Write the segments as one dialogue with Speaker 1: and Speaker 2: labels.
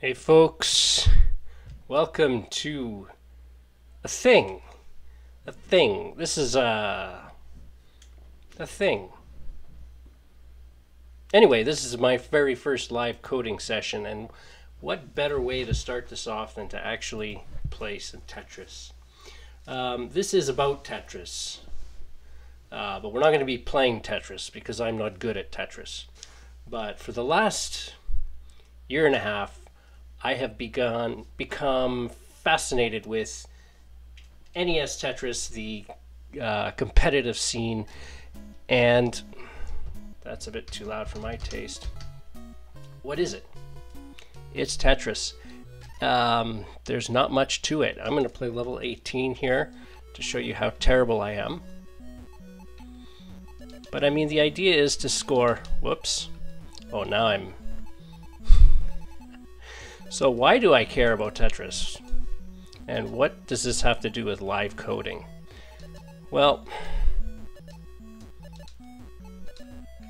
Speaker 1: Hey, folks. Welcome to a thing. A thing. This is a. a thing. Anyway, this is my very first live coding session, and what better way to start this off than to actually play some Tetris? Um, this is about Tetris, uh, but we're not going to be playing Tetris because I'm not good at Tetris. But for the last year and a half, I have begun become fascinated with NES Tetris, the uh, competitive scene, and that's a bit too loud for my taste. What is it? It's Tetris. Um, there's not much to it. I'm going to play level 18 here to show you how terrible I am. But I mean, the idea is to score. Whoops. Oh, now I'm so why do I care about Tetris? And what does this have to do with live coding? Well,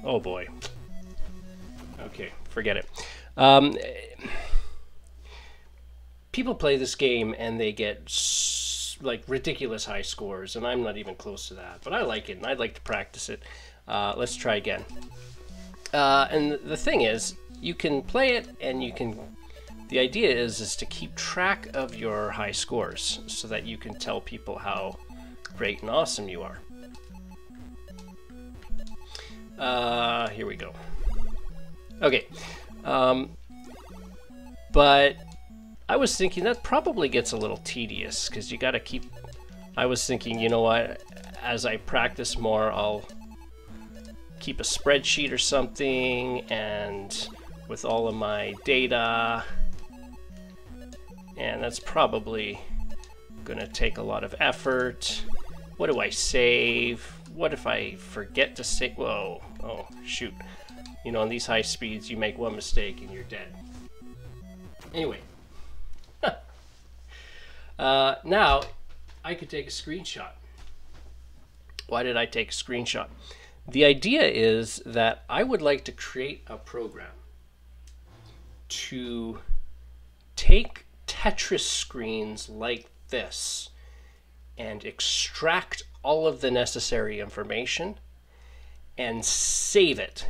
Speaker 1: oh boy. Okay, forget it. Um, people play this game and they get like ridiculous high scores, and I'm not even close to that. But I like it, and I'd like to practice it. Uh, let's try again. Uh, and the thing is, you can play it and you can the idea is, is to keep track of your high scores so that you can tell people how great and awesome you are. Uh, here we go. Okay. Um, but I was thinking that probably gets a little tedious because you got to keep. I was thinking, you know what? As I practice more, I'll keep a spreadsheet or something and with all of my data and that's probably gonna take a lot of effort. What do I save? What if I forget to save? Whoa, oh, shoot. You know, on these high speeds, you make one mistake and you're dead. Anyway. uh, now, I could take a screenshot. Why did I take a screenshot? The idea is that I would like to create a program to take Tetris screens like this and extract all of the necessary information and save it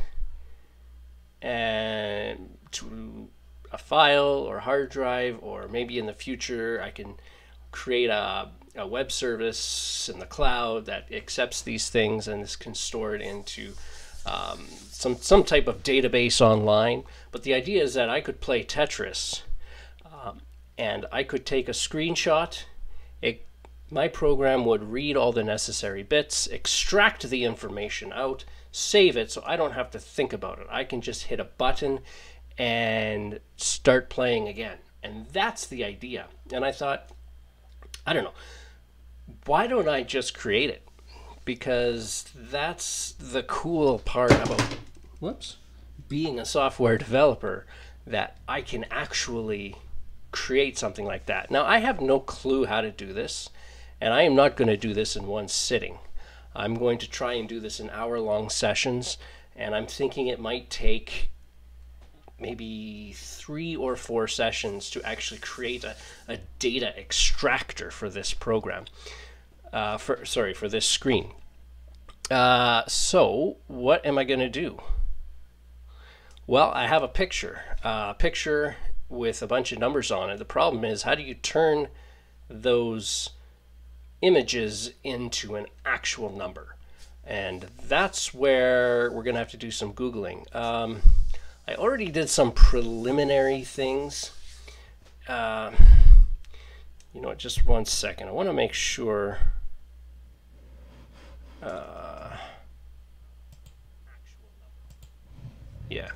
Speaker 1: and to a file or hard drive or maybe in the future I can create a, a web service in the cloud that accepts these things and this can store it into um, some some type of database online. But the idea is that I could play Tetris and I could take a screenshot. It, my program would read all the necessary bits, extract the information out, save it so I don't have to think about it. I can just hit a button and start playing again. And that's the idea. And I thought, I don't know, why don't I just create it? Because that's the cool part about, whoops, being a software developer that I can actually create something like that. Now, I have no clue how to do this, and I am not going to do this in one sitting. I'm going to try and do this in hour long sessions, and I'm thinking it might take maybe three or four sessions to actually create a, a data extractor for this program. Uh, for sorry for this screen. Uh, so what am I going to do? Well, I have a picture. Uh, picture with a bunch of numbers on it. The problem is, how do you turn those images into an actual number? And that's where we're going to have to do some Googling. Um, I already did some preliminary things. Uh, you know, just one second. I want to make sure. Uh, yeah.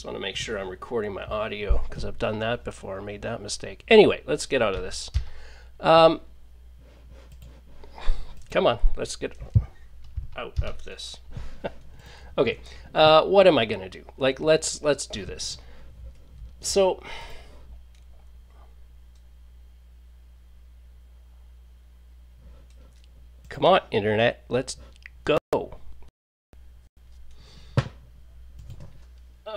Speaker 1: Just want to make sure I'm recording my audio because I've done that before, I made that mistake. Anyway, let's get out of this. Um, come on, let's get out of this. okay, uh, what am I gonna do? Like, let's let's do this. So. Come on, internet, let's go.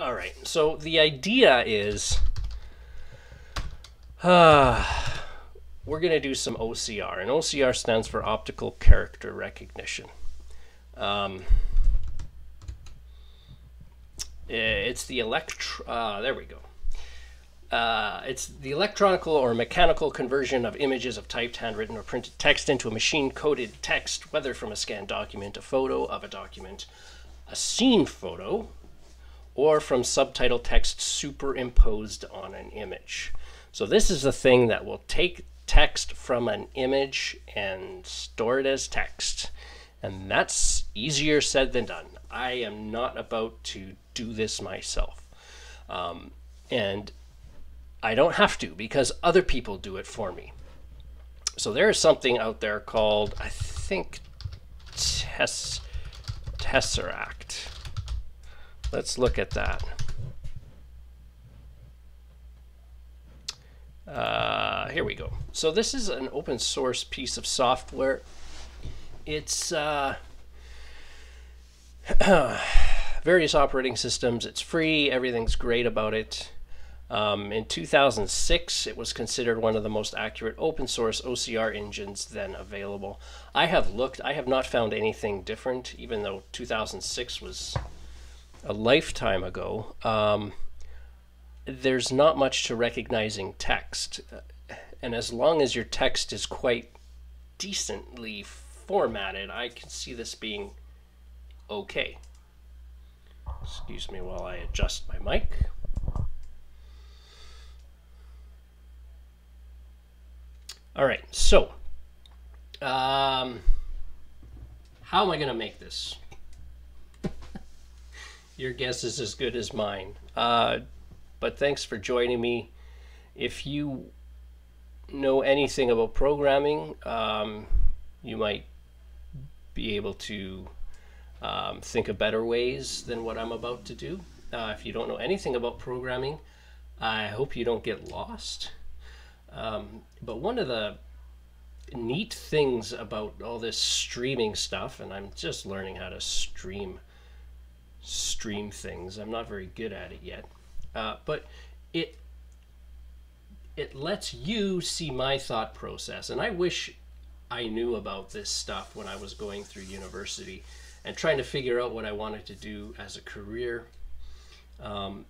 Speaker 1: All right. So the idea is Uh, we're going to do some OCR, and OCR stands for Optical Character Recognition. Um, it's the elect. Uh, there we go. Uh, it's the electronical or mechanical conversion of images of typed, handwritten, or printed text into a machine coded text, whether from a scanned document, a photo of a document, a scene photo, or from subtitle text superimposed on an image. So, this is a thing that will take text from an image and store it as text. And that's easier said than done. I am not about to do this myself. Um, and I don't have to because other people do it for me. So there is something out there called, I think, Tess, Tesseract. Let's look at that. Uh, here we go. So this is an open source piece of software. It's uh, various operating systems. It's free. Everything's great about it. Um, in 2006, it was considered one of the most accurate open source OCR engines then available. I have looked, I have not found anything different, even though 2006 was a lifetime ago. Um, there's not much to recognizing text. And as long as your text is quite decently formatted, I can see this being okay. Excuse me while I adjust my mic. All right, so um, how am I going to make this? Your guess is as good as mine. Uh, but thanks for joining me. If you know anything about programming, um, you might be able to um, think of better ways than what I'm about to do. Uh, if you don't know anything about programming, I hope you don't get lost. Um, but one of the neat things about all this streaming stuff, and I'm just learning how to stream stream things. I'm not very good at it yet, uh, but it it lets you see my thought process, and I wish I knew about this stuff when I was going through university and trying to figure out what I wanted to do as a career. Um,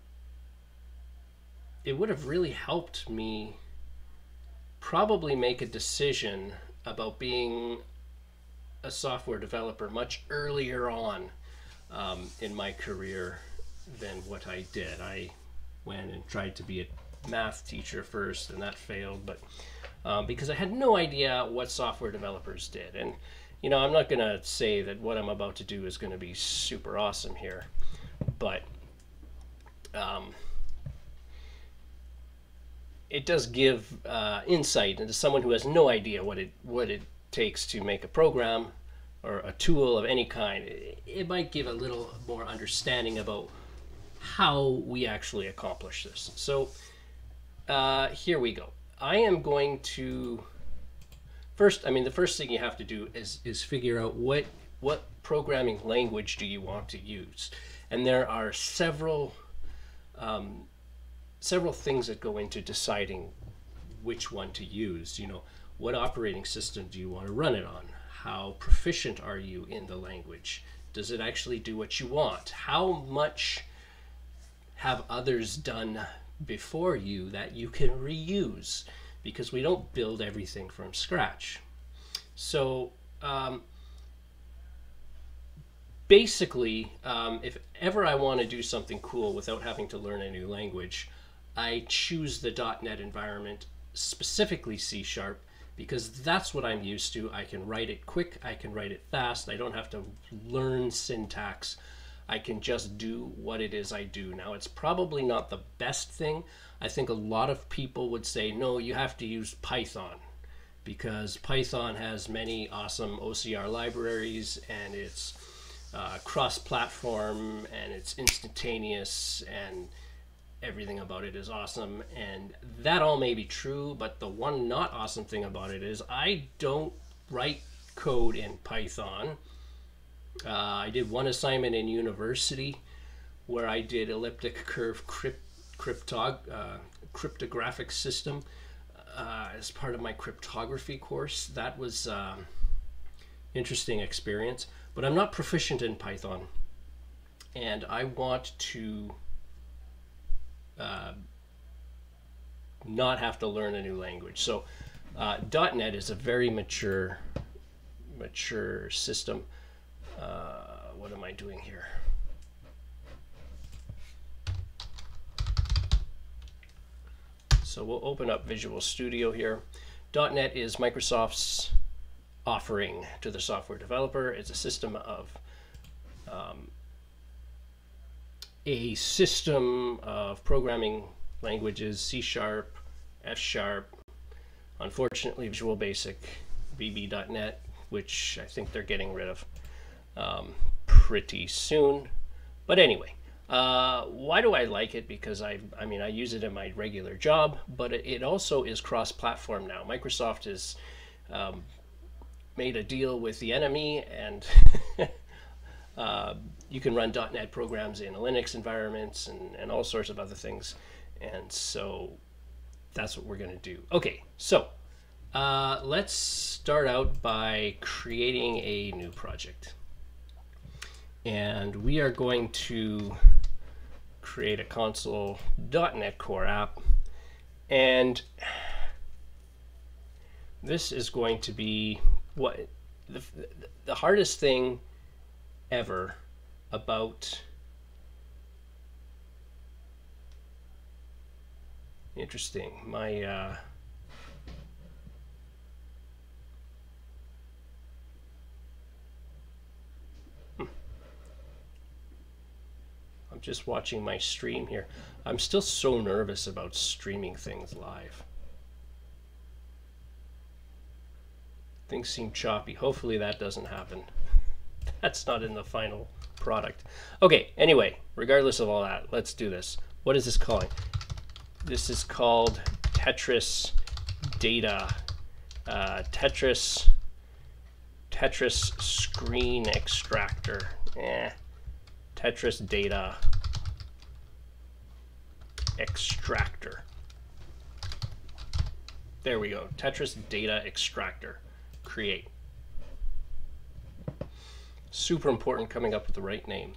Speaker 1: it would have really helped me probably make a decision about being a software developer much earlier on um, in my career than what I did. I went and tried to be a math teacher first, and that failed, but um, because I had no idea what software developers did. And, you know, I'm not going to say that what I'm about to do is going to be super awesome here, but um, it does give uh, insight into someone who has no idea what it what it takes to make a program or a tool of any kind. It, might give a little more understanding about how we actually accomplish this. So uh, here we go. I am going to first. I mean, the first thing you have to do is is figure out what what programming language do you want to use, and there are several. Um, several things that go into deciding which one to use. You know, what operating system do you want to run it on? How proficient are you in the language? Does it actually do what you want? How much have others done before you that you can reuse? Because we don't build everything from scratch. So, um, basically, um, if ever I want to do something cool without having to learn a new language, I choose the .NET environment, specifically C Sharp, because that's what I'm used to. I can write it quick, I can write it fast, I don't have to learn syntax. I can just do what it is I do. Now, it's probably not the best thing. I think a lot of people would say, no, you have to use Python because Python has many awesome OCR libraries and it's uh, cross platform and it's instantaneous and everything about it is awesome, and that all may be true, but the one not awesome thing about it is I don't write code in Python. Uh, I did one assignment in university where I did elliptic curve crypt, cryptog, uh, cryptographic system. uh, as part of my cryptography course. That was um, interesting experience, but I'm not proficient in Python, and I want to uh, not have to learn a new language. So uh, .NET is a very mature mature system. Uh, what am I doing here? So we'll open up Visual Studio here. .NET is Microsoft's offering to the software developer. It's a system of um, a system of programming languages, C Sharp, F Sharp, unfortunately Visual Basic, VB.NET, which I think they're getting rid of um, pretty soon. But anyway, uh, why do I like it? Because I, I mean, I use it in my regular job, but it, also is cross-platform now. Microsoft has um, made a deal with the enemy, and uh, you can run .NET programs in Linux environments and, and all sorts of other things. And so that's what we're going to do. Okay, so uh, let's start out by creating a new project. And we are going to create a console.NET Core app. And this is going to be what the, the hardest thing ever about interesting my uh, I'm just watching my stream here. I'm still so nervous about streaming things live. Things seem choppy. Hopefully that doesn't happen. That's not in the final product. Okay, anyway, regardless of all that, let's do this. What is this calling? This is called Tetris Data. Uh, Tetris Tetris Screen Extractor. Eh. Tetris data extractor. There we go. Tetris data extractor. Create. Super important coming up with the right name.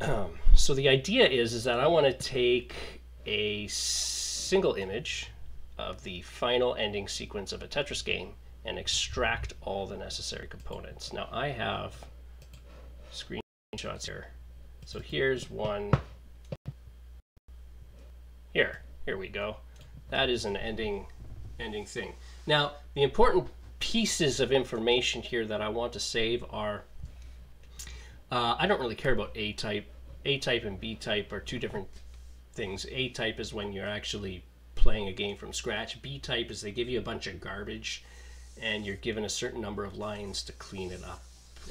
Speaker 1: Um, so the idea is, is that I want to take a single image of the final ending sequence of a Tetris game and extract all the necessary components. Now I have screenshots here. So here's one. Here, here we go. That is an ending, ending thing. Now, the important pieces of information here that I want to save are, uh, I don't really care about A-type. A-type and B-type are two different things. A-type is when you're actually playing a game from scratch. B-type is they give you a bunch of garbage and you're given a certain number of lines to clean it up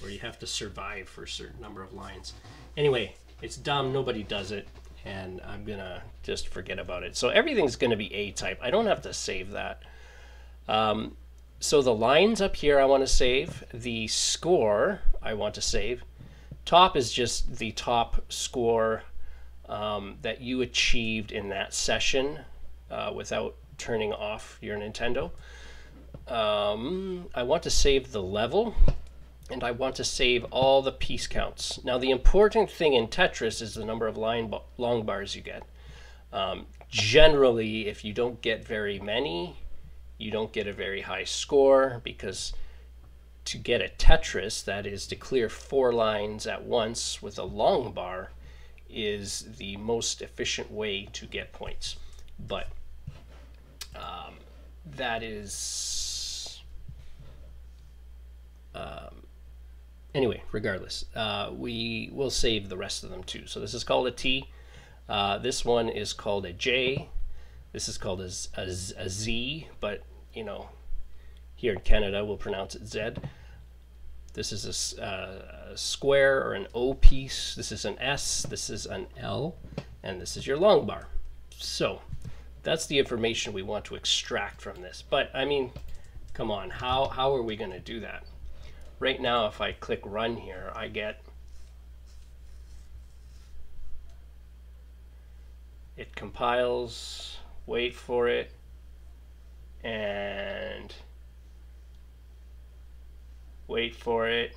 Speaker 1: or you have to survive for a certain number of lines. Anyway, it's dumb. Nobody does it. And I'm to just forget about it. So everything's to be A-type. I don't have to save that. Um, so the lines up here I want to save. The score I want to save. Top is just the top score um, that you achieved in that session uh, without turning off your Nintendo. Um, I want to save the level and I want to save all the piece counts. Now the important thing in Tetris is the number of line long bars you get. Um, generally, if you don't get very many, you don't get a very high score because to get a Tetris, that is to clear four lines at once with a long bar, is the most efficient way to get points. But um, that is um, anyway, regardless, uh, we will save the rest of them too. So this is called a T. Uh, this one is called a J. This is called a, a, a Z, but you know, here in Canada we'll pronounce it Z. This is a, uh, a square or an O piece. This is an S. This is an L, and this is your long bar. So that's the information we want to extract from this. But I mean, come on, how how are we going to do that? right now if I click run here I get it compiles wait for it, and wait for it.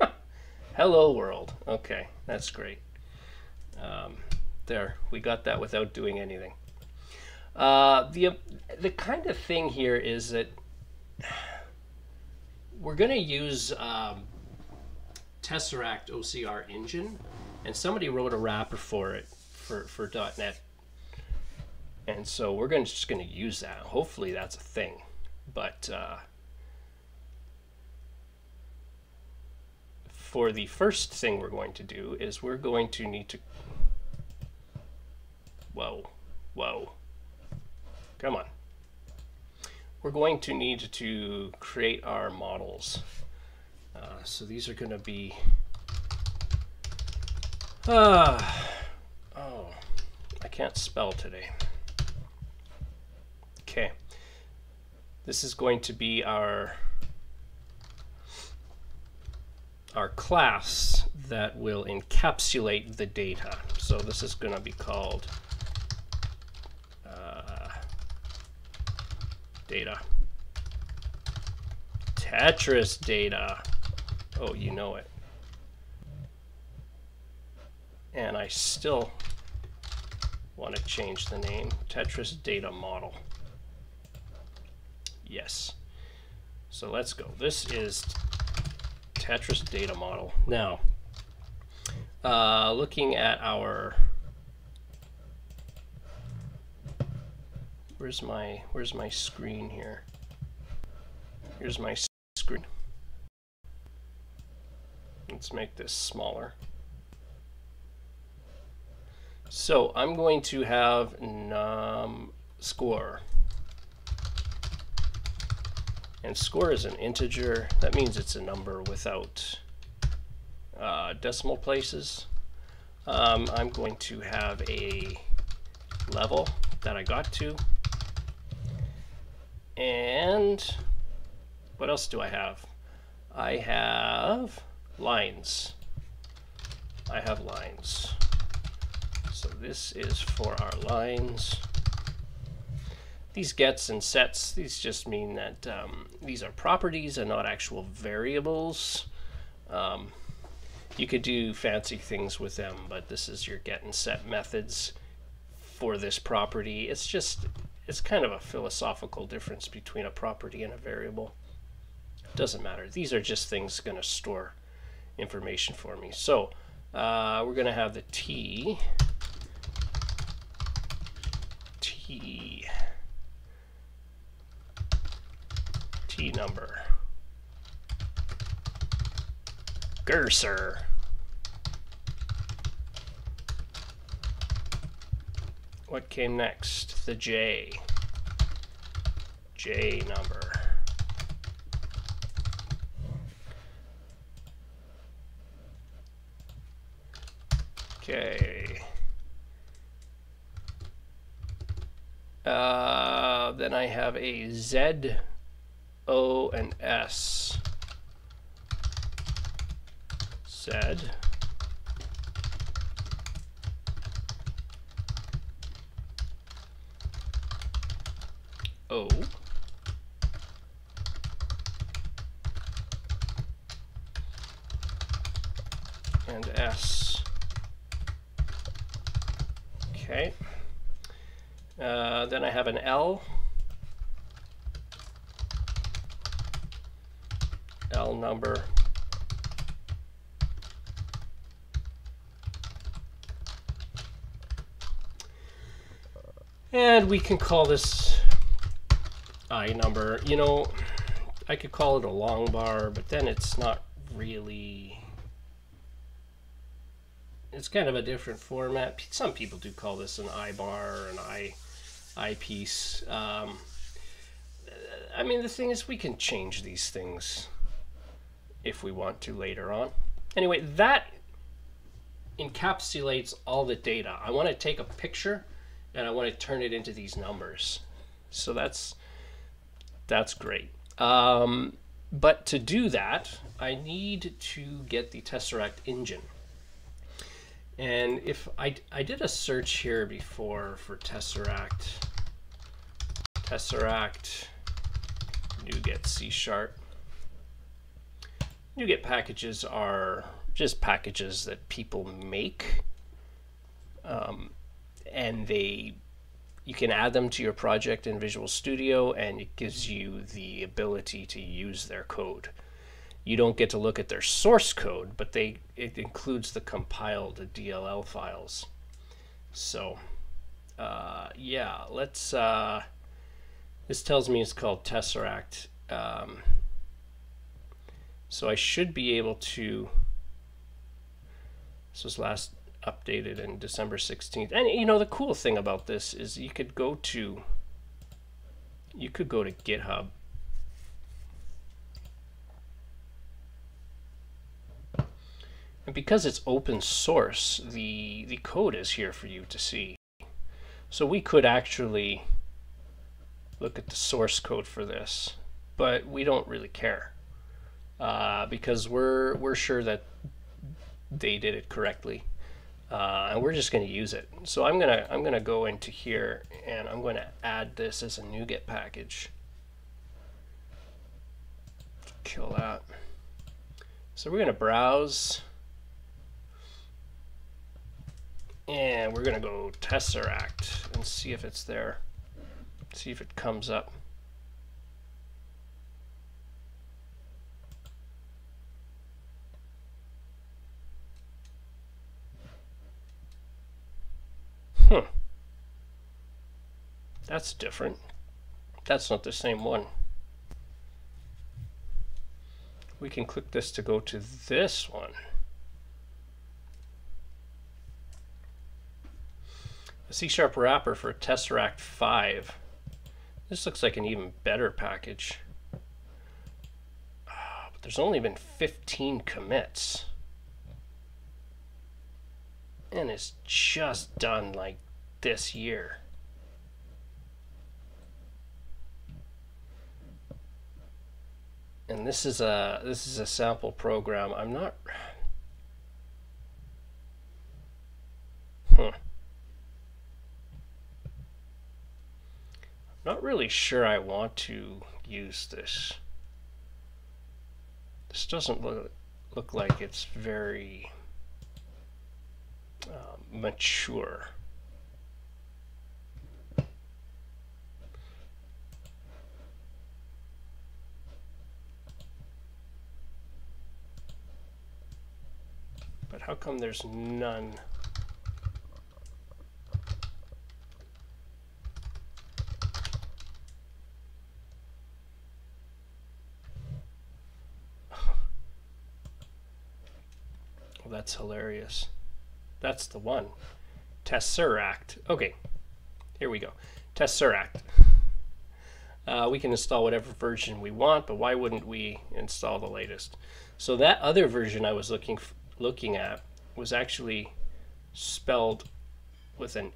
Speaker 1: Hello world. Okay, that's great. Um, there, we got that without doing anything. Uh, the the kind of thing here is that we're going to use um, Tesseract OCR engine, and somebody wrote a wrapper for it for for .NET, and so we're going just going to use that. Hopefully, that's a thing, but. Uh, for the first thing we're going to do is we're going to need to whoa whoa come on we're going to need to create our models uh, so these are going to be uh, oh I can't spell today okay this is going to be our our class that will encapsulate the data. So this is going to be called uh, data. Tetris data. Oh, you know it. And I still want to change the name. Tetris data model. Yes. So let's go. This is Tetris data model. Now, uh, looking at our where's my where's my screen here? Here's my screen. Let's make this smaller. So I'm going to have num score. And score is an integer. That means it's a number without uh, decimal places. Um, I'm going to have a level that I got to. And what else do I have? I have lines. I have lines. So this is for our lines these gets and sets, these just mean that um, these are properties and not actual variables. Um, you could do fancy things with them, but this is your get and set methods for this property. It's just, it's kind of a philosophical difference between a property and a variable. It doesn't matter. These are just things going to store information for me. So uh, we're going to have the t, t T number. Cursor. What came next? The J. J number. Okay. Uh, then I have a Z O and S. Z. O. And S. Okay. Uh, then I have an L. L number. And we can call this I number. You know, I could call it a long bar, but then it's not really... It's kind of a different format. Some people do call this an I bar or an I, I piece. Um, I mean, the thing is, we can change these things if we want to later on. Anyway, that encapsulates all the data. I want to take a picture and I want to turn it into these numbers. So that's that's great. Um, but to do that, I need to get the Tesseract engine. And if I, I did a search here before for Tesseract, Tesseract, NuGet C sharp. NuGet packages are just packages that people make. Um, and they you can add them to your project in Visual Studio and it gives you the ability to use their code. You don't get to look at their source code, but they it includes the compiled DLL files. So uh, yeah, let's, uh, this tells me it's called Tesseract. Um, so I should be able to, this was last updated in December 16th. And you know, the cool thing about this is you could go to, you could go to GitHub And because it's open source, the, the code is here for you to see. So we could actually look at the source code for this, but we don't really care uh, because we're, we're sure that they did it correctly. Uh, and we're just going to use it. So I'm gonna I'm gonna go into here and I'm going to add this as a NuGet package. Kill that. So we're going to browse. And we're going to go Tesseract and see if it's there. See if it comes up. Hmm. That's different. That's not the same one. We can click this to go to this one. a C-sharp wrapper for Tesseract 5. This looks like an even better package. Ah, but there's only been 15 commits. And it's just done like this year. And this is a this is a sample program. I'm not Huh. Not really sure I want to use this. This doesn't look, look like it's very uh, mature. But how come there's none? that's hilarious. That's the one. Tesseract. Okay, here we go. Tesseract. Uh, we can install whatever version we want, but why wouldn't we install the latest? So that other version I was looking looking at was actually spelled with an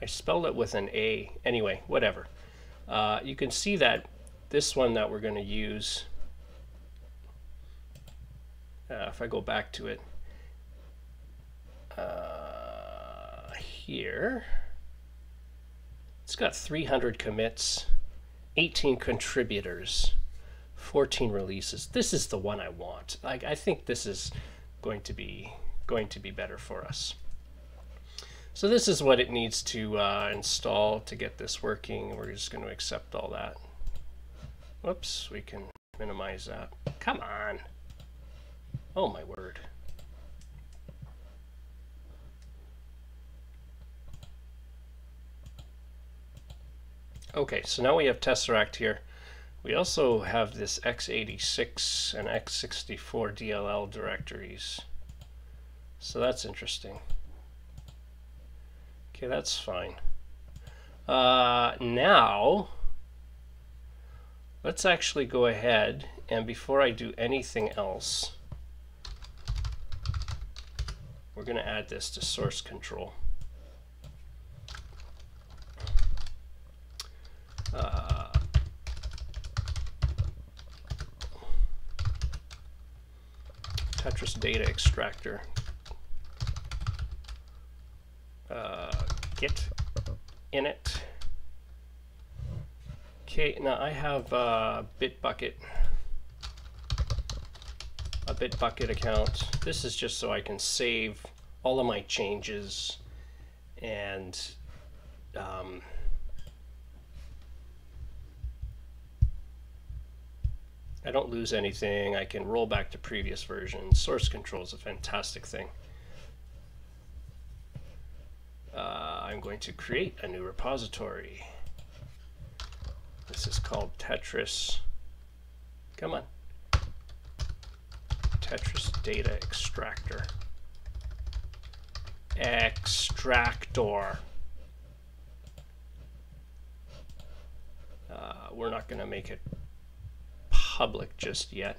Speaker 1: I spelled it with an A. Anyway, whatever. Uh, you can see that this one that we're going to use, uh, if I go back to it, uh, here, it's got 300 commits, 18 contributors, 14 releases. This is the one I want. Like I think this is going to be going to be better for us. So this is what it needs to uh, install to get this working. We're just going to accept all that. Whoops, we can minimize that. Come on. Oh my word. Okay, so now we have Tesseract here. We also have this x86 and x64 DLL directories. So that's interesting. Okay, that's fine. Uh, now, let's actually go ahead and before I do anything else, we're going to add this to source control. Uh, Tetris data extractor uh, git init. Okay, now I have uh, Bitbucket, a Bitbucket account. This is just so I can save all of my changes and um, I don't lose anything. I can roll back to previous versions. Source control is a fantastic thing. Uh, I'm going to create a new repository. This is called Tetris. Come on. Tetris Data Extractor. Extractor. Uh, we're not going to make it public just yet.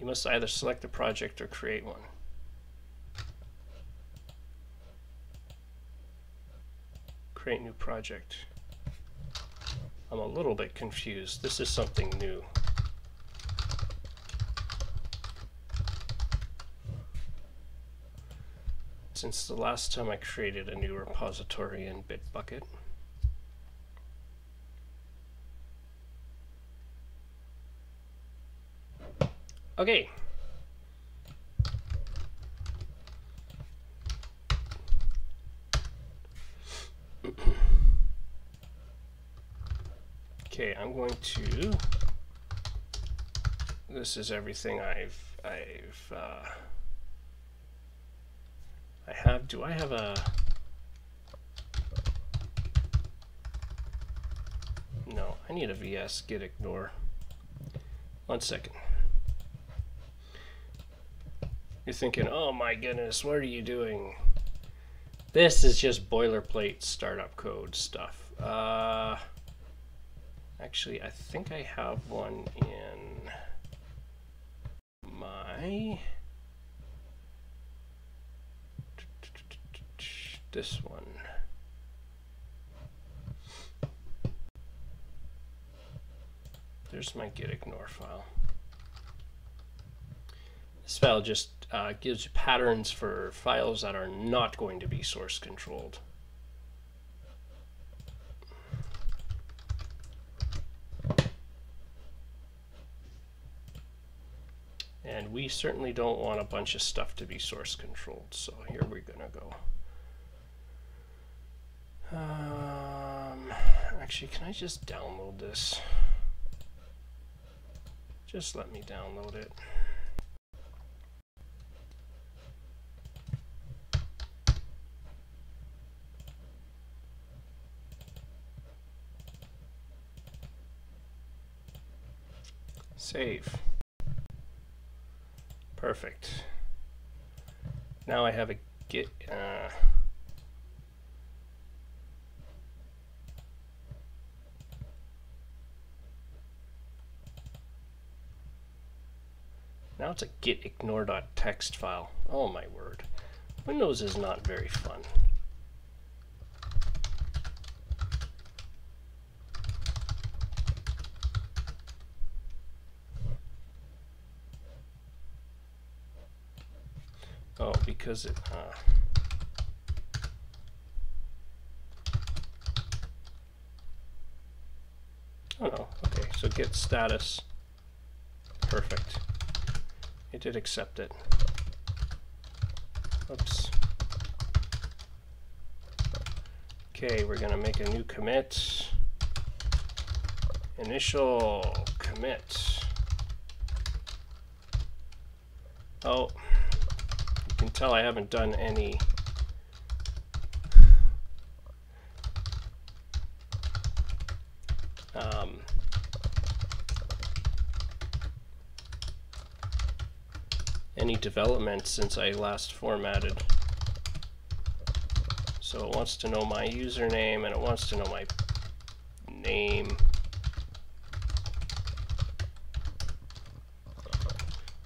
Speaker 1: You must either select a project or create one. Create new project. I'm a little bit confused. This is something new. Since the last time I created a new repository in Bitbucket. Okay. Okay, I'm going to. This is everything I've I've uh, I have. Do I have a? No, I need a VS git ignore. One second. You're thinking, oh my goodness, what are you doing? This is just boilerplate startup code stuff. Uh, actually, I think I have one in my... This one. There's my git ignore file. This file just uh, gives patterns for files that are not going to be source controlled. And we certainly don't want a bunch of stuff to be source controlled, so here we're gonna go. Um, actually, can I just download this? Just let me download it. Save. Perfect. Now I have a git. Uh, now it's a git ignore.txt file. Oh my word. Windows is not very fun. Oh, because it. Uh, oh no. Okay, so git status. Perfect. It did accept it. Oops. Okay, we're gonna make a new commit. Initial commit. Oh can tell I haven't done any um, any development since I last formatted. So it wants to know my username and it wants to know my name.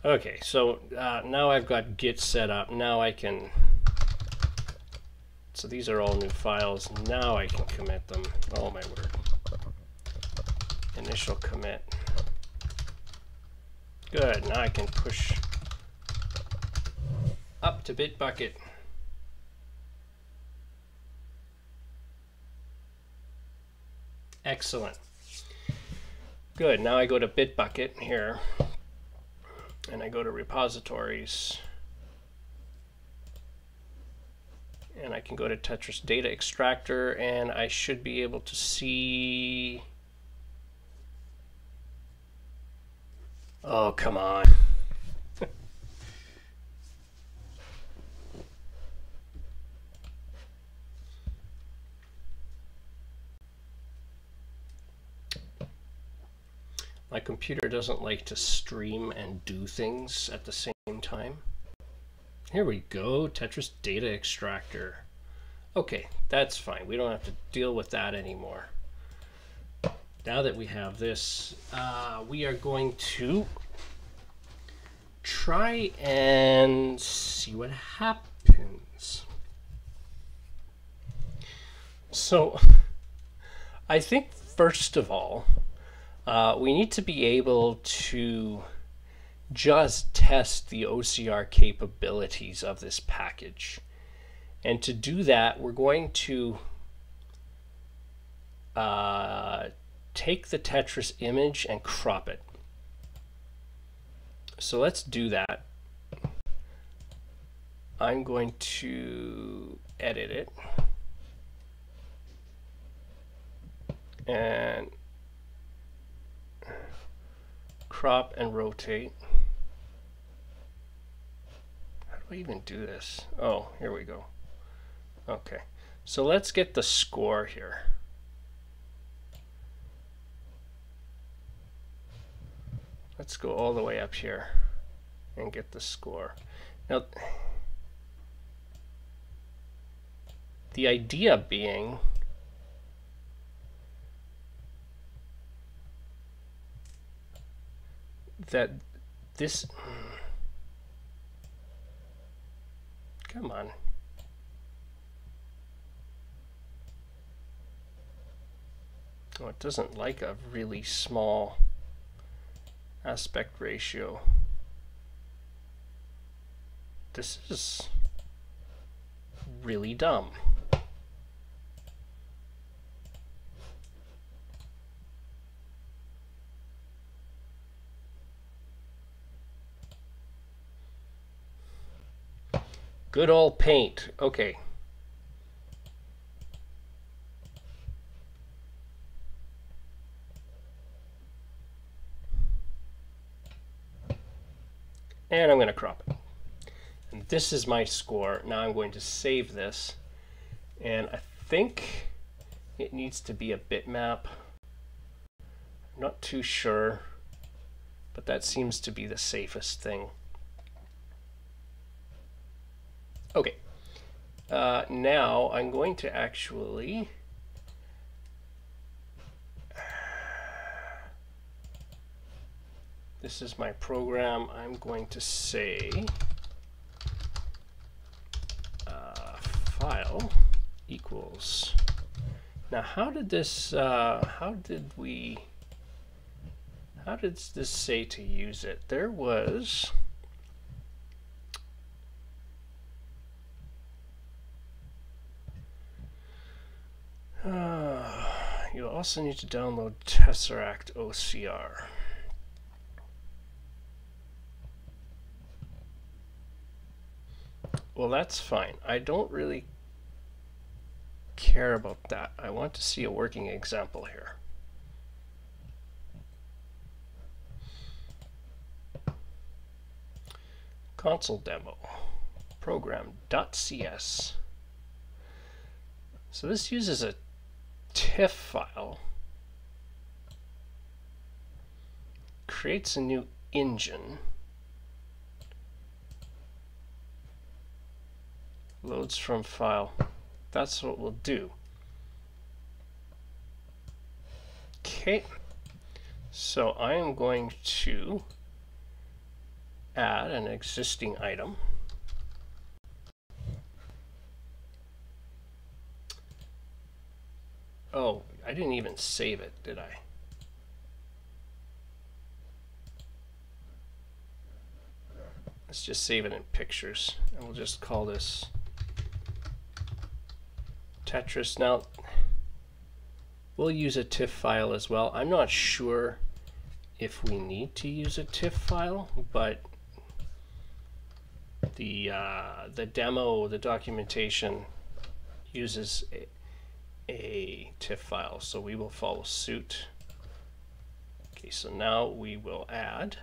Speaker 1: Okay, so uh, now I've got Git set up. Now I can, so these are all new files. Now I can commit them. Oh my word. Initial commit. Good, now I can push up to Bitbucket. Excellent. Good, now I go to Bitbucket here, and I go to repositories, and I can go to Tetris Data Extractor, and I should be able to see... Oh, come on. My computer doesn't like to stream and do things at the same time. Here we go, Tetris Data Extractor. Okay, that's fine. We don't have to deal with that anymore. Now that we have this, uh, we are going to try and see what happens. So, I think first of all, uh, we need to be able to just test the OCR capabilities of this package. And to do that, we're going to uh, take the Tetris image and crop it. So let's do that. I'm going to edit it. And crop and rotate. How do I even do this? Oh, here we go. Okay, so let's get the score here. Let's go all the way up here and get the score. Now, the idea being that this come on. Oh it doesn't like a really small aspect ratio. This is really dumb Good old paint. Okay. And I'm going to crop it. And this is my score. Now I'm going to save this. And I think it needs to be a bitmap. Not too sure, but that seems to be the safest thing. Okay. Uh, now I'm going to actually this is my program. I'm going to say uh, file equals. Now, how did this? Uh, how did we? How did this say to use it? There was. Also need to download Tesseract OCR. Well, that's fine. I don't really care about that. I want to see a working example here. Console demo program.cs. So this uses a TIFF file creates a new engine, loads from file. That's what we'll do. Okay, so I am going to add an existing item. Oh, I didn't even save it, did I? let's just save it in pictures and we'll just call this Tetris. Now, we'll use a TIFF file as well. I'm not sure if we need to use a TIFF file, but the uh, the demo, the documentation uses a, TIFF file, so we will follow suit. Okay, so now we will add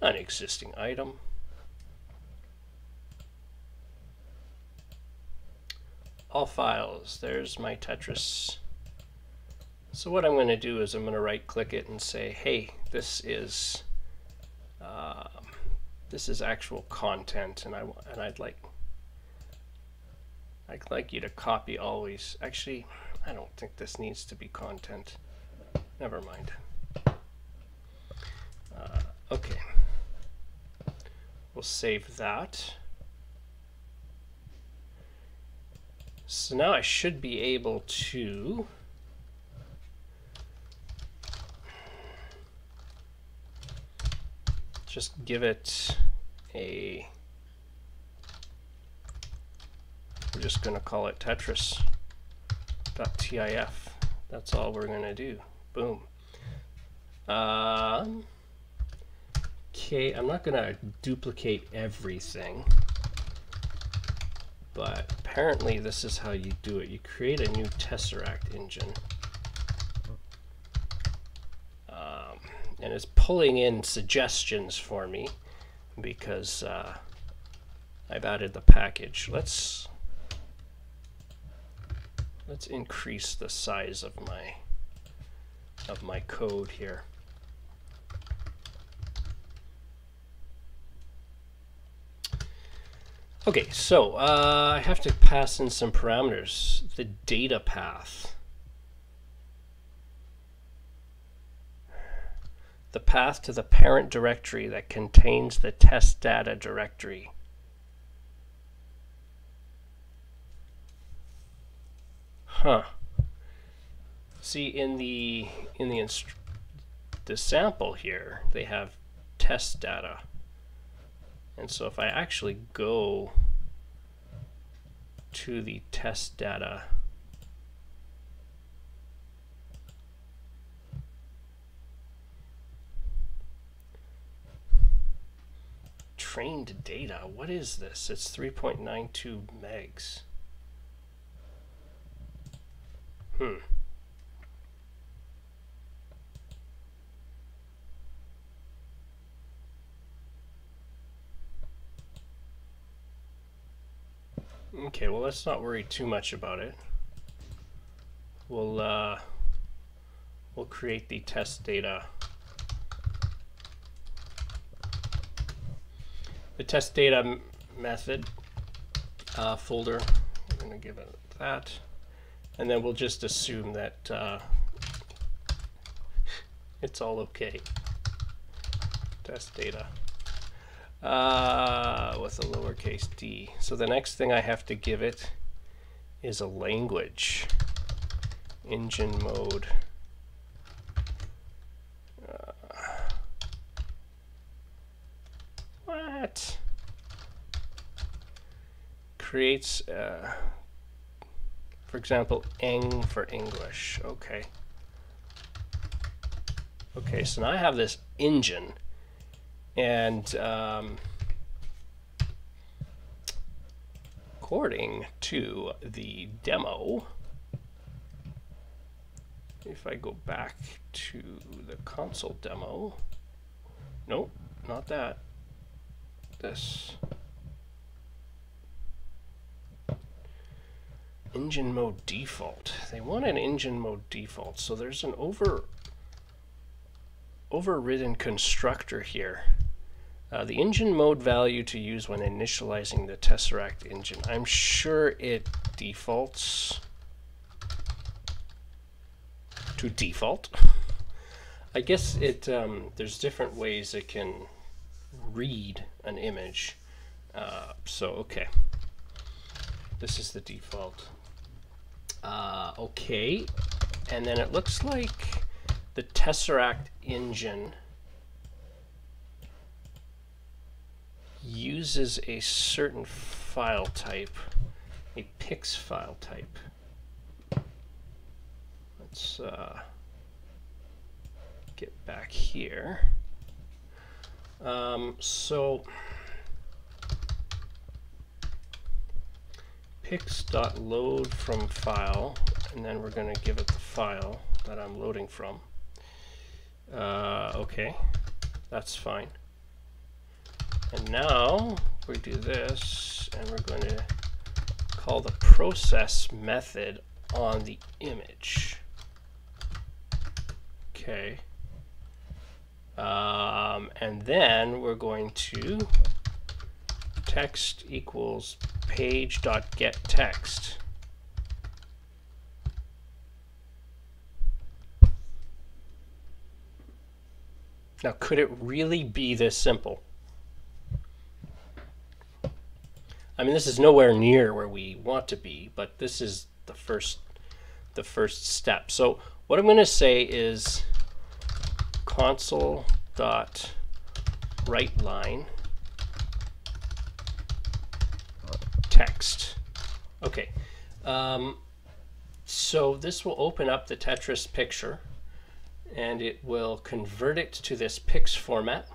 Speaker 1: an existing item. All files, there's my Tetris. So what I'm going to do is I'm going to right click it and say, hey, this is uh, this is actual content and I and I'd like I'd like you to copy always. Actually, I don't think this needs to be content. Never mind. Uh, okay. We'll save that. So now I should be able to just give it a we're just going to call it tetris.tif that's all we're going to do. Boom. Um, okay I'm not going to duplicate everything but apparently this is how you do it. You create a new tesseract engine. And it's pulling in suggestions for me because uh, I've added the package. Let's let's increase the size of my of my code here. Okay, so uh, I have to pass in some parameters. The data path. the path to the parent directory that contains the test data directory. Huh. See in the in the the sample here, they have test data. And so if I actually go to the test data trained data. What is this? It's 3.92 megs. Hmm. Okay, well let's not worry too much about it. We'll uh, we'll create the test data the test data method uh, folder. I'm going to give it that. And then we'll just assume that uh, it's all okay. Test data uh, with a lowercase d. So the next thing I have to give it is a language. Engine mode. What? Creates, uh, for example, eng for English. Okay. Okay, so now I have this engine, and um, according to the demo, if I go back to the console demo, nope, not that this. Engine mode default. They want an engine mode default, so there's an over overridden constructor here. Uh, the engine mode value to use when initializing the Tesseract engine. I'm sure it defaults to default. I guess it um, there's different ways it can read an image. Uh, so, okay. This is the default. Uh, okay. And then it looks like the Tesseract engine uses a certain file type, a PIX file type. Let's uh, get back here. Um, so pix.load from file, and then we're going to give it the file that I'm loading from. Uh, okay, that's fine. And now we do this, and we're going to call the process method on the image. Okay. Um, and then we're going to text equals page.getText. text. Now, could it really be this simple? I mean, this is nowhere near where we want to be, but this is the first, the first step. So what I'm going to say is console dot write line text. Okay, um, so this will open up the Tetris picture and it will convert it to this PIX format,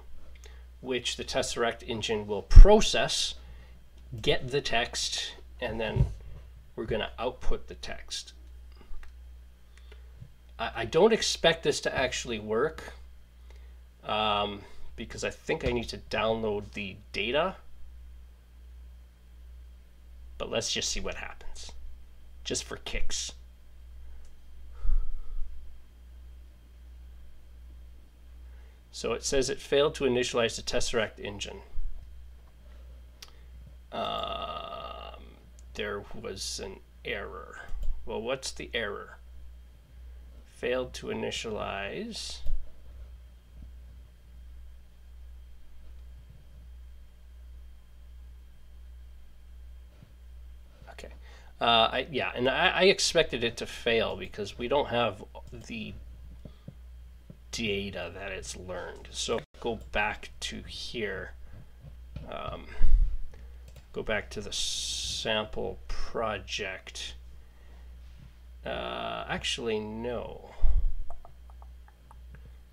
Speaker 1: which the Tesseract engine will process, get the text, and then we're going to output the text. I, I, don't expect this to actually work um, because I think I need to download the data. But let's just see what happens, just for kicks. So it says it failed to initialize the Tesseract engine. Um, there was an error. Well, what's the error? Failed to initialize. Okay. Uh, I, yeah, and I, I expected it to fail because we don't have the data that it's learned. So go back to here. Um, go back to the sample project. Uh, actually, no.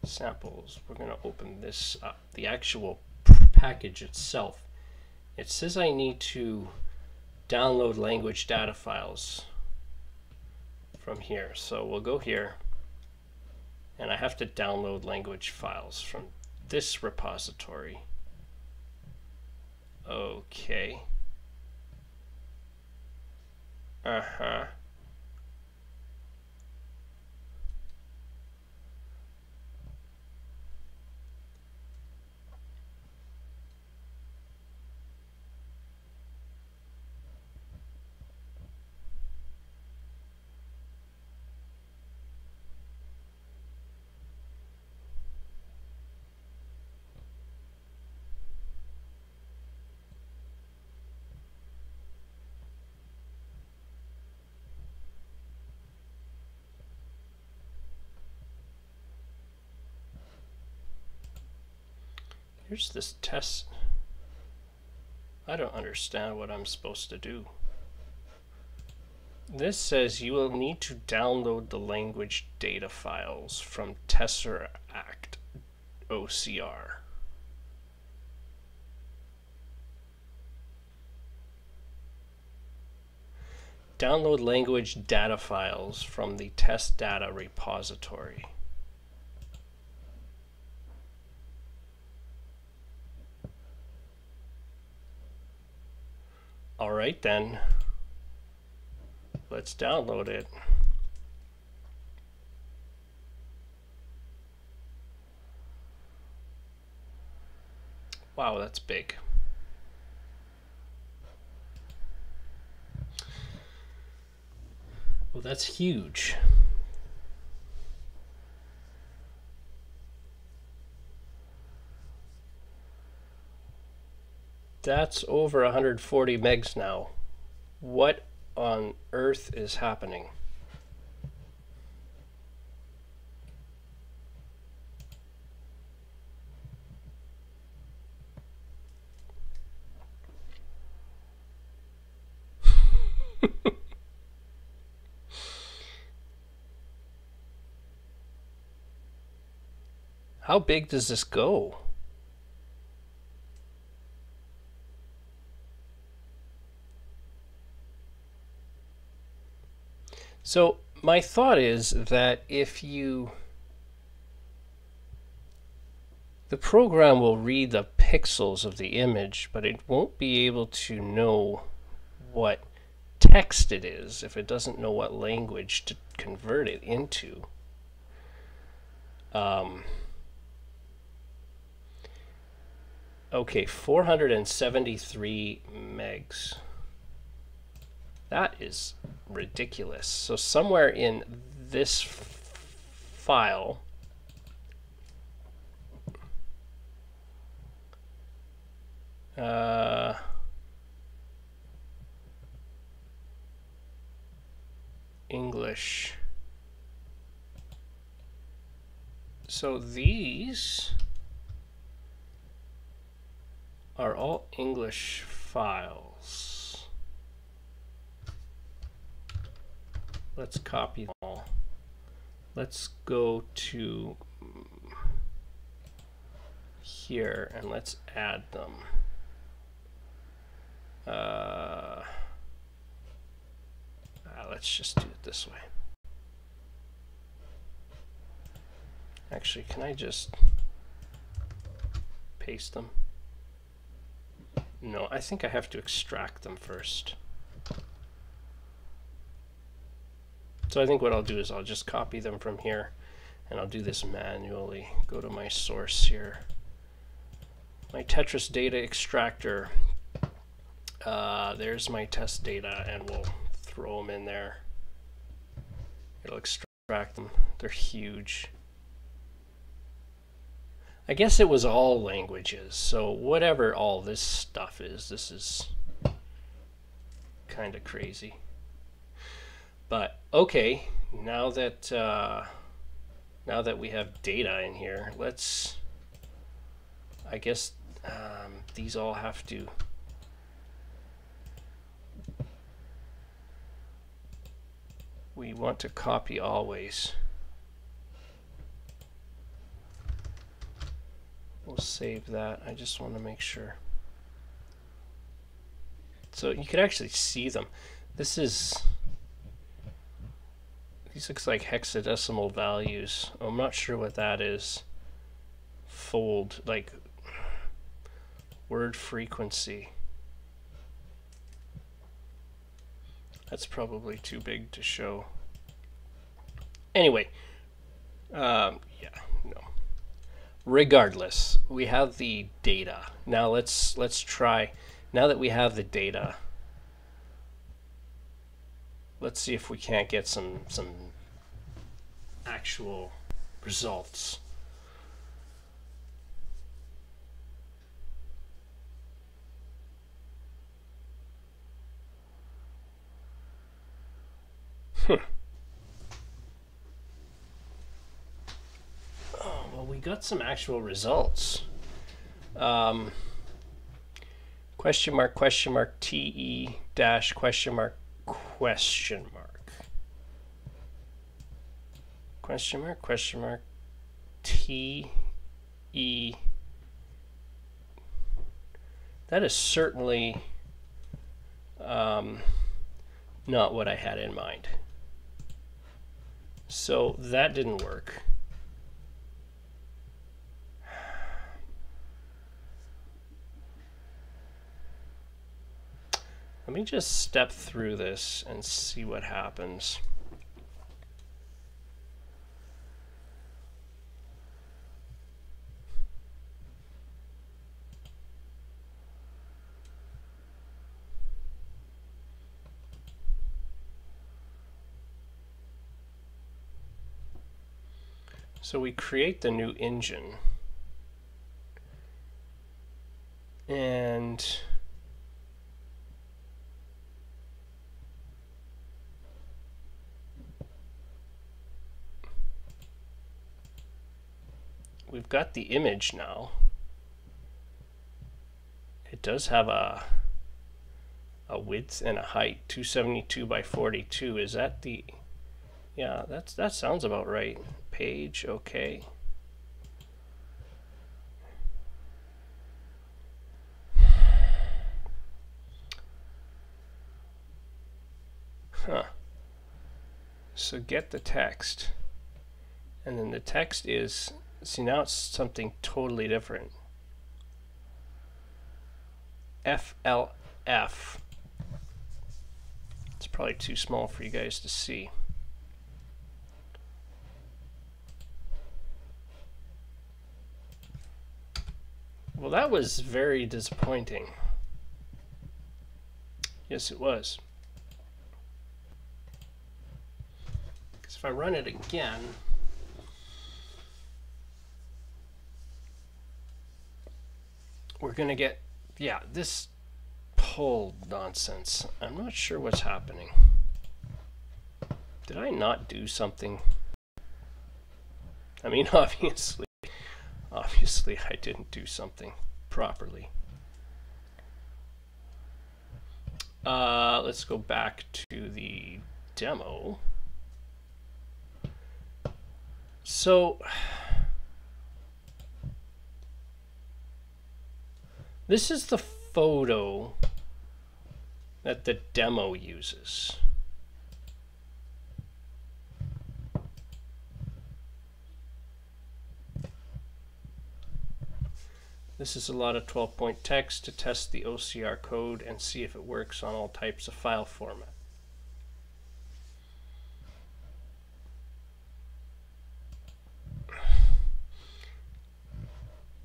Speaker 1: Samples. We're going to open this up. The actual package itself. It says I need to download language data files from here. So we'll go here and I have to download language files from this repository. Okay. Uh-huh. Here's this test. I don't understand what I'm supposed to do. This says you will need to download the language data files from Tesseract OCR. Download language data files from the test data repository. All right then. Let's download it. Wow, that's big. Well, that's huge. That's over 140 megs now. What on earth is happening? How big does this go? So my thought is that if you the program will read the pixels of the image, but it won't be able to know what text it is if it doesn't know what language to convert it into. Um, okay, 473 megs. That is ridiculous. So somewhere in this file, uh, English. So these are all English files. Let's copy all. Let's go to here and let's add them. Uh, uh, let's just do it this way. Actually, can I just paste them? No, I think I have to extract them first. So I think what I'll do is I'll just copy them from here and I'll do this manually. Go to my source here. My Tetris data extractor. Uh, there's my test data and we'll throw them in there. It'll extract them. They're huge. I guess it was all languages. So whatever all this stuff is, this is kind of crazy. But okay, now that uh, now that we have data in here, let's. I guess um, these all have to. We want to copy always. We'll save that. I just want to make sure. So you can actually see them. This is these looks like hexadecimal values. I'm not sure what that is. Fold, like word frequency. That's probably too big to show. Anyway, um, yeah, no. Regardless, we have the data. Now let's let's try. Now that we have the data, let's see if we can't get some some actual results. Oh, well, we got some actual results. Um, question mark, question mark, TE dash, question mark, question mark. Question mark, question mark, T E. That is certainly um, not what I had in mind. So that didn't work. Let me just step through this and see what happens. So we create the new engine got the image now. It does have a a width and a height 272 by 42 is that the yeah that's that sounds about right. Page okay. Huh. So get the text. And then the text is see now it's something totally different. FLF. It's probably too small for you guys to see. Well, that was very disappointing. Yes, it was. Because if I run it again, we're going to get, yeah, this pull nonsense. I'm not sure what's happening. Did I not do something? I mean, obviously, obviously I didn't do something properly. Uh, let's go back to the demo. So, this is the photo that the demo uses. This is a lot of 12 point text to test the OCR code and see if it works on all types of file format.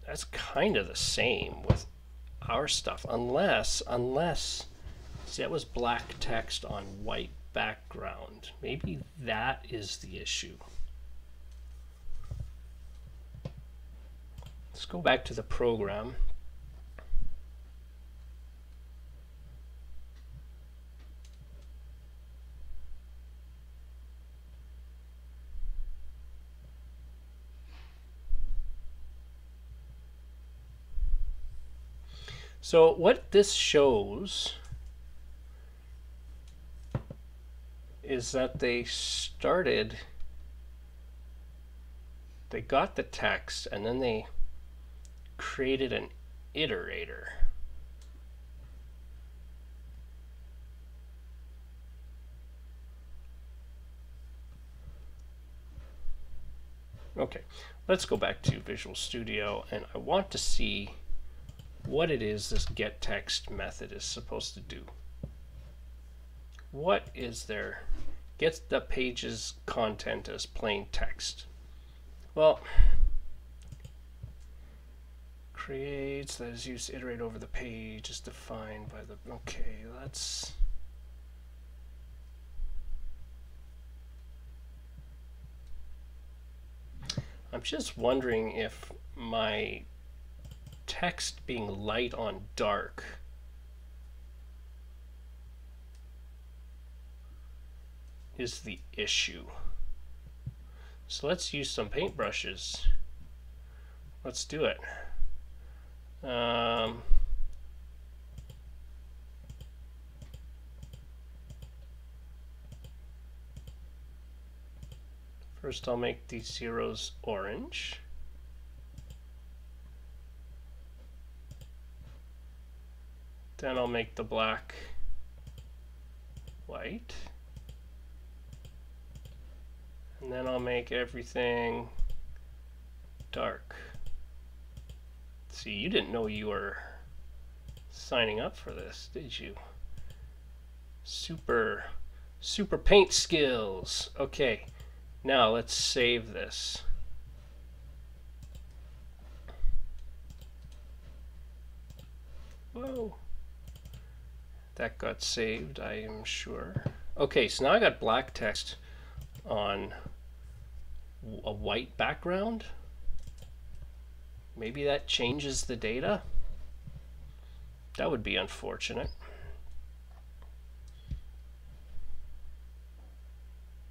Speaker 1: That's kind of the same with our stuff, unless, unless, see that was black text on white background. Maybe that is the issue. Let's go back to the program. So what this shows is that they started, they got the text and then they created an iterator. Okay, let's go back to Visual Studio and I want to see what it is this get text method is supposed to do. What is there? Get the page's content as plain text. Well, creates that is used to iterate over the page is defined by the okay that's I'm just wondering if my text being light on dark is the issue. So let's use some paintbrushes. Let's do it. Um, first I'll make these zeros orange. Then I'll make the black white. And then I'll make everything dark. See, you didn't know you were signing up for this, did you? Super, super paint skills. Okay, now let's save this. Whoa. That got saved, I am sure. Okay, so now I got black text on a white background. Maybe that changes the data? That would be unfortunate.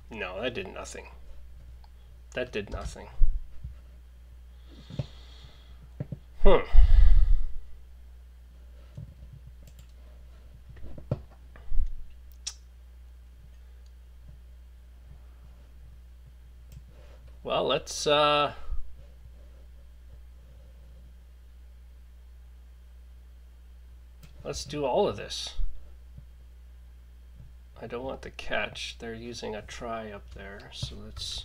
Speaker 1: No, that did nothing. That did nothing. Hmm. Well, let's uh Let's do all of this. I don't want the catch. They're using a try up there. So let's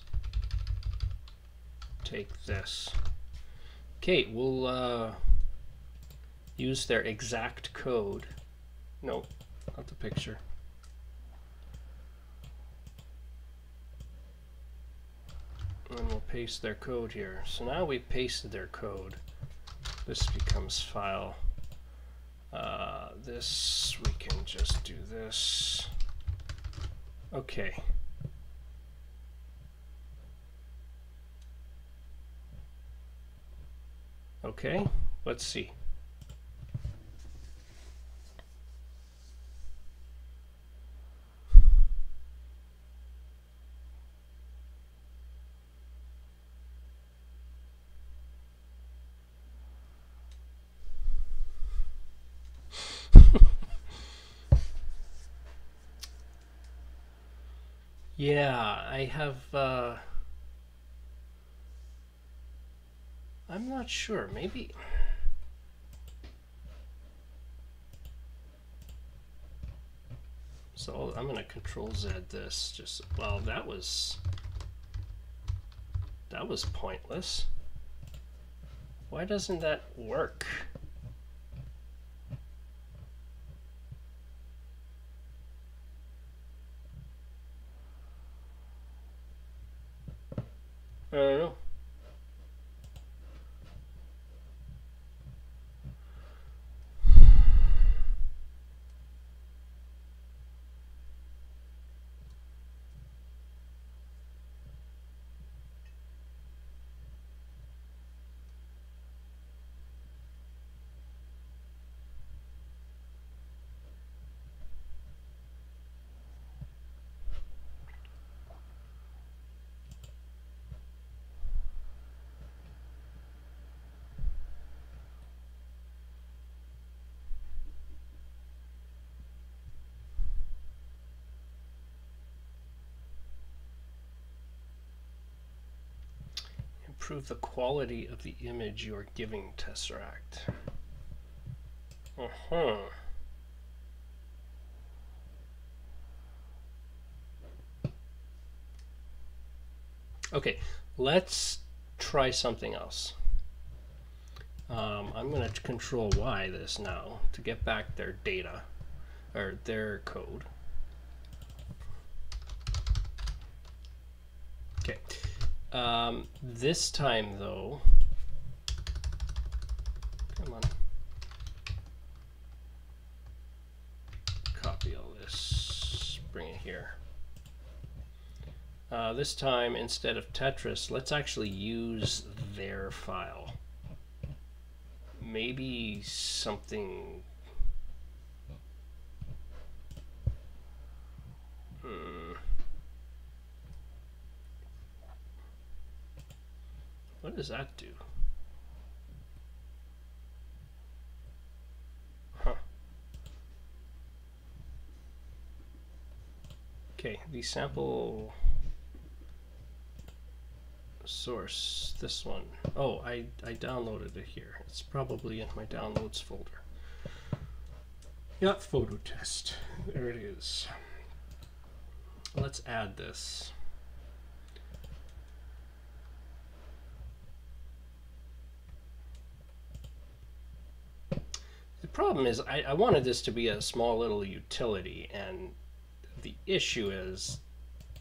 Speaker 1: take this. Okay, we'll uh, use their exact code. No, not the picture. And we'll paste their code here. So now we've pasted their code. This becomes file. Uh, this, we can just do this. Okay. Okay, let's see. Yeah, I have. Uh, I'm not sure. Maybe. So I'm going to control Z this. Just well, that was that was pointless. Why doesn't that work? I don't know. Improve the quality of the image you are giving Tesseract. Uh-huh. Okay, let's try something else. Um, I'm going to control Y this now to get back their data, or their code. Okay. Um, this time, though, come on. Copy all this, bring it here. Uh, this time, instead of Tetris, let's actually use their file. Maybe something... What does that do? Huh. Okay, the sample source, this one. Oh, I, I downloaded it here. It's probably in my downloads folder. Yeah, photo test. There it is. Let's add this. Problem is I, I wanted this to be a small little utility and the issue is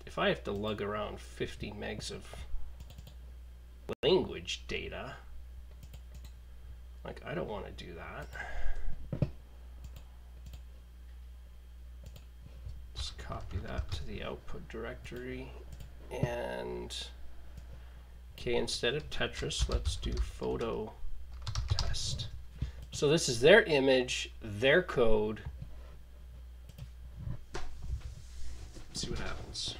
Speaker 1: if I have to lug around 50 megs of language data like I don't want to do that. Just copy that to the output directory and okay instead of Tetris let's do photo so this is their image, their code. Let's see what happens.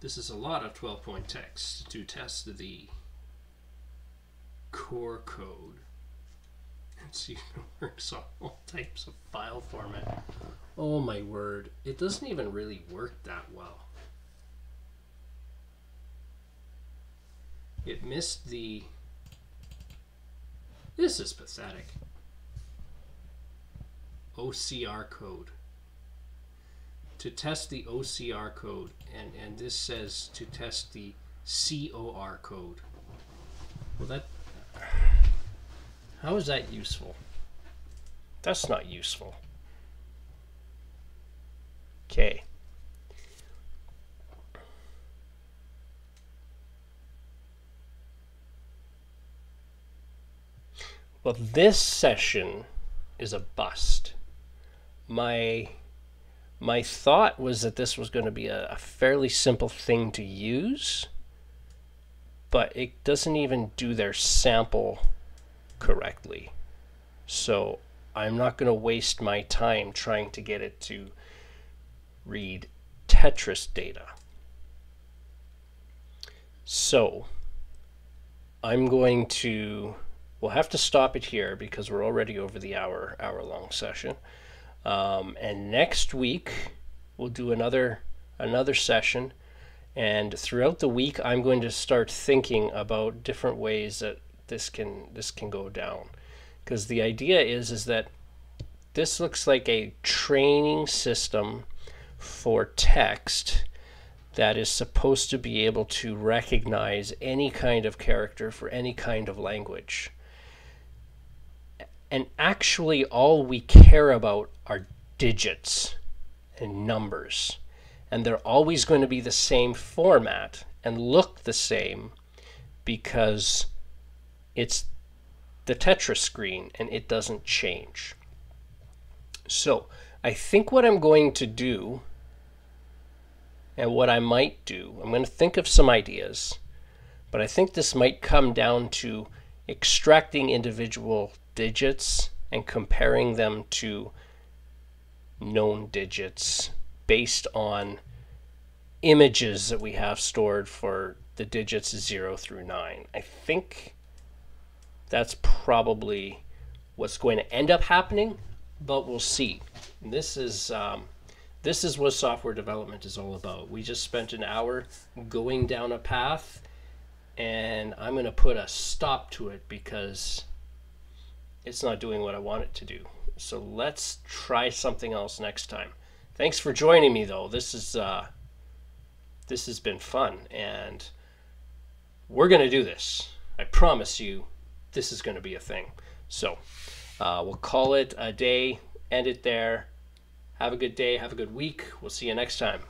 Speaker 1: This is a lot of 12 point text to test the core code. See, works on all types of file format. Oh my word. It doesn't even really work that well. It missed the. This is pathetic. OCR code. To test the OCR code, and, and this says to test the COR code. Well, that. How is that useful? That's not useful. Okay. Well, this session is a bust. My my thought was that this was going to be a, a fairly simple thing to use, but it doesn't even do their sample correctly. So I'm not going to waste my time trying to get it to read Tetris data. So I'm going to, we'll have to stop it here because we're already over the hour, hour long session. Um, and next week we'll do another, another session. And throughout the week, I'm going to start thinking about different ways that this can, this can go down. Because the idea is, is that this looks like a training system for text that is supposed to be able to recognize any kind of character for any kind of language. And actually, all we care about are digits and numbers. And they're always going to be the same format and look the same because it's the Tetris screen and it doesn't change. So I think what I'm going to do and what I might do, I'm going to think of some ideas, but I think this might come down to extracting individual digits and comparing them to known digits based on images that we have stored for the digits 0 through 9. I think that's probably what's going to end up happening, but we'll see. This is um, this is what software development is all about. We just spent an hour going down a path, and I'm going to put a stop to it because it's not doing what I want it to do. So let's try something else next time. Thanks for joining me, though. This is uh, this has been fun, and we're going to do this. I promise you, this is going to be a thing. So uh, we'll call it a day. End it there. Have a good day. Have a good week. We'll see you next time.